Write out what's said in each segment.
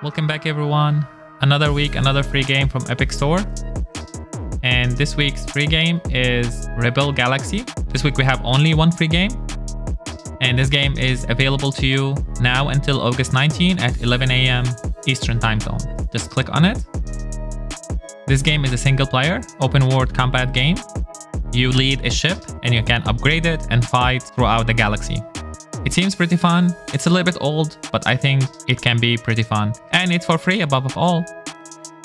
Welcome back everyone. Another week, another free game from Epic Store. And this week's free game is Rebel Galaxy. This week we have only one free game. And this game is available to you now until August 19 at 11 a.m. Eastern Time Zone. Just click on it. This game is a single player, open world combat game. You lead a ship and you can upgrade it and fight throughout the galaxy. It seems pretty fun. It's a little bit old, but I think it can be pretty fun. And it's for free above all.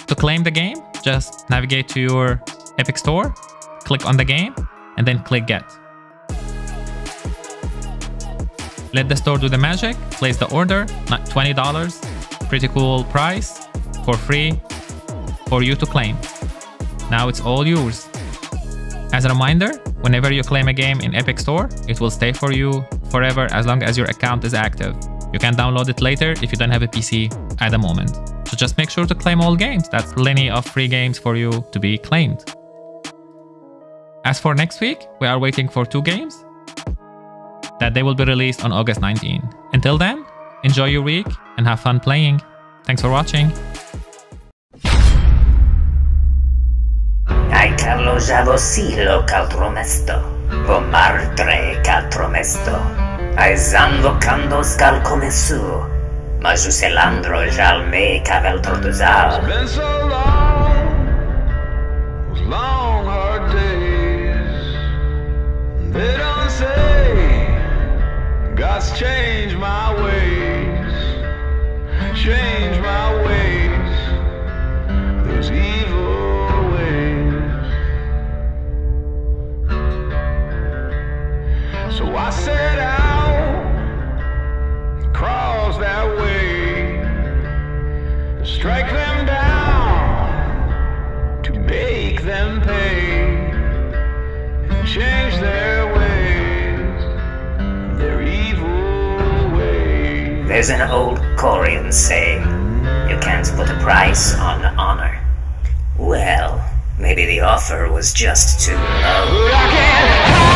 To claim the game, just navigate to your Epic Store, click on the game, and then click Get. Let the store do the magic, place the order, $20, pretty cool price, for free, for you to claim. Now it's all yours. As a reminder, whenever you claim a game in Epic Store, it will stay for you forever as long as your account is active. You can download it later if you don't have a PC at the moment. So just make sure to claim all games. That's plenty of free games for you to be claimed. As for next week, we are waiting for two games that they will be released on August 19. Until then, enjoy your week and have fun playing. Thanks for watching. Ai Carlo Javosilo caltromesto, vo martre caltromesto, ai zando cando scalcomesu, ma jalme caveltro duzal. been so long, long hard days. They don't say God's changed my ways, make them change their ways, their evil ways. There's an old Korean saying, you can't put a price on honor. Well, maybe the offer was just too low.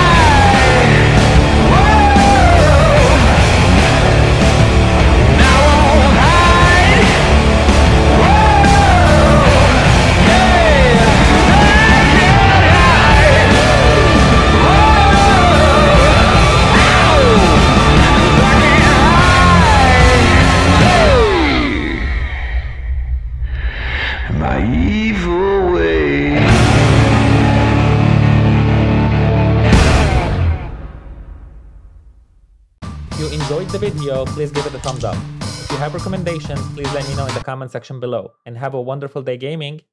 If you enjoyed the video, please give it a thumbs up. If you have recommendations, please let me know in the comment section below. And have a wonderful day gaming.